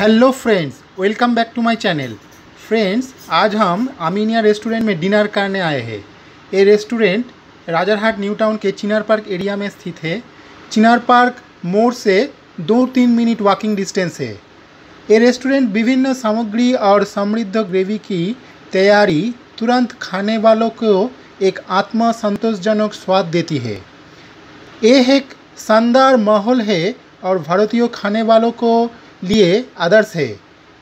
Hello friends welcome back to my channel friends आज हम Aminia restaurant में डिनर करने आए हैं। ये रेस्टोरेंट राजारहाट न्यू टाउन के चिनार पार्क एरिया में स्थित है। चिनार पार्क मोड़ से दो तीन मिनट वॉकिंग डिस्टेंस है। ये रेस्टोरेंट विभिन्न सामग्री और समृद्ध ग्रेवी की तैयारी, तुरंत खाने वालों को एक आत्मा संतोषजनक स्वाद देती है। ये एक शानदार माहौल है और भारतीय खाने वालों को लिए आदर्श है,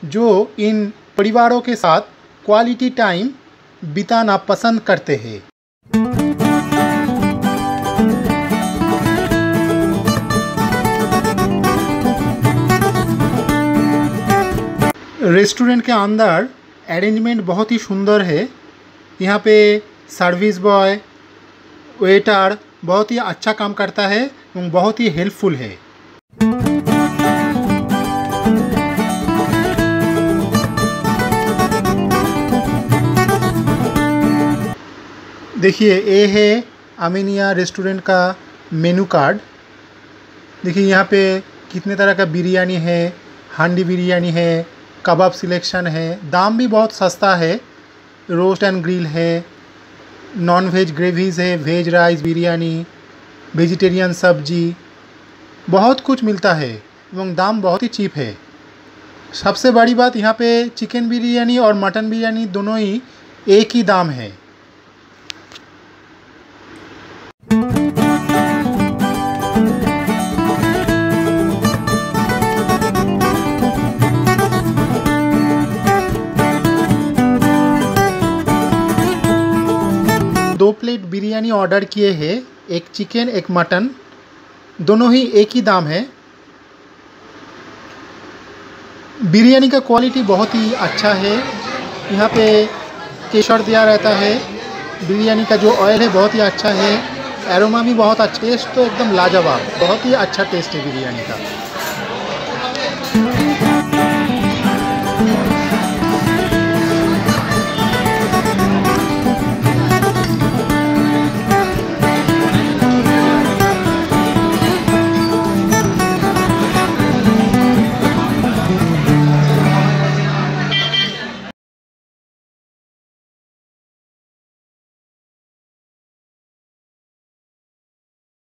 जो इन परिवारों के साथ क्वालिटी टाइम बिताना पसंद करते हैं। रेस्टोरेंट के अंदर अरेंजमेंट बहुत ही सुंदर है। यहाँ पे सर्विस बॉय वेटर बहुत ही अच्छा काम करता है और बहुत ही हेल्पफुल है। देखिए ए है आमिनिया रेस्टोरेंट का मेनू कार्ड देखिए, यहाँ पे कितने तरह का बिरयानी है, हांडी बिरयानी है, कबाब सिलेक्शन है। दाम भी बहुत सस्ता है। रोस्ट एंड ग्रिल है नॉन वेज ग्रेवीज़ है वेज राइस बिरयानी वेजिटेरियन सब्ज़ी, बहुत कुछ मिलता है एवं दाम बहुत ही चीप है। सबसे बड़ी बात यहाँ पे चिकन बिरयानी और मटन बिरयानी दोनों ही एक ही दाम है। दो प्लेट बिरयानी ऑर्डर किए हैं, एक चिकन, एक मटन। दोनों ही एक ही दाम है। बिरयानी का क्वालिटी बहुत ही अच्छा है। यहाँ पे केशर दिया रहता है। बिरयानी का जो ऑयल है, बहुत ही अच्छा है। एरोमा भी बहुत अच्छा टेस्ट तो एकदम लाजवाब, बहुत ही अच्छा टेस्ट है बिरयानी का।